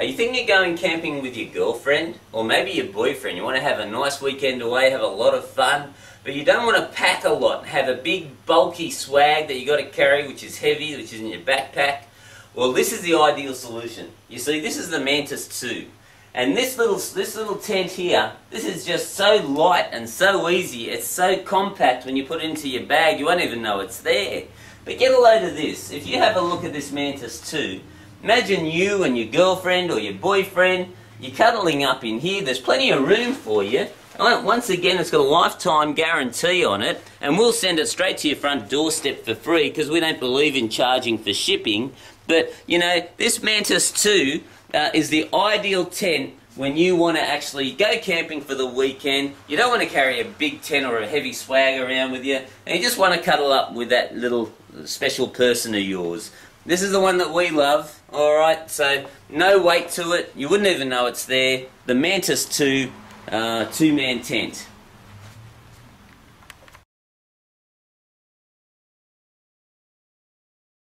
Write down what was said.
Are you thinking of going camping with your girlfriend or maybe your boyfriend? You want to have a nice weekend away, have a lot of fun, but you don't want to pack a lot, have a big bulky swag that you got to carry which is heavy, which is in your backpack. Well, this is the ideal solution. You see, this is the Mantis 2. And this little, this little tent here, this is just so light and so easy. It's so compact when you put it into your bag, you won't even know it's there. But get a load of this. If you have a look at this Mantis 2, imagine you and your girlfriend or your boyfriend, you're cuddling up in here. There's plenty of room for you. Once again, it's got a lifetime guarantee on it, and we'll send it straight to your front doorstep for free because we don't believe in charging for shipping. But, you know, this Mantis 2 uh, is the ideal tent when you want to actually go camping for the weekend. You don't want to carry a big tent or a heavy swag around with you, and you just want to cuddle up with that little special person of yours. This is the one that we love, alright, so no weight to it, you wouldn't even know it's there. The Mantis 2 uh, two-man tent.